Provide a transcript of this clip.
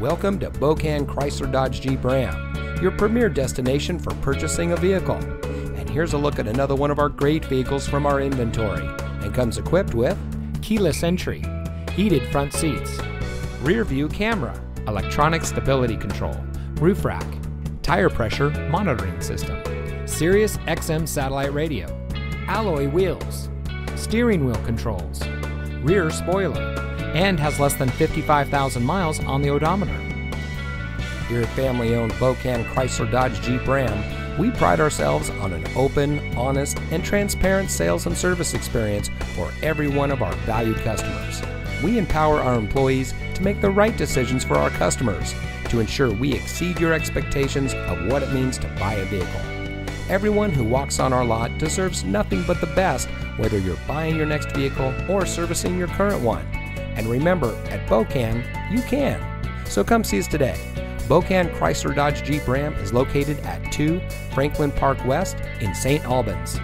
Welcome to Bokan Chrysler Dodge Jeep Ram, your premier destination for purchasing a vehicle. And here's a look at another one of our great vehicles from our inventory and comes equipped with keyless entry, heated front seats, rear view camera, electronic stability control, roof rack, tire pressure monitoring system, Sirius XM satellite radio, alloy wheels, steering wheel controls, rear spoiler, and has less than 55,000 miles on the odometer. Here at family owned Bokan Chrysler Dodge Jeep Ram, we pride ourselves on an open, honest, and transparent sales and service experience for every one of our valued customers. We empower our employees to make the right decisions for our customers to ensure we exceed your expectations of what it means to buy a vehicle. Everyone who walks on our lot deserves nothing but the best, whether you're buying your next vehicle or servicing your current one. And remember, at Bokan, you can. So come see us today. Bokan Chrysler Dodge Jeep Ram is located at 2 Franklin Park West in St. Albans.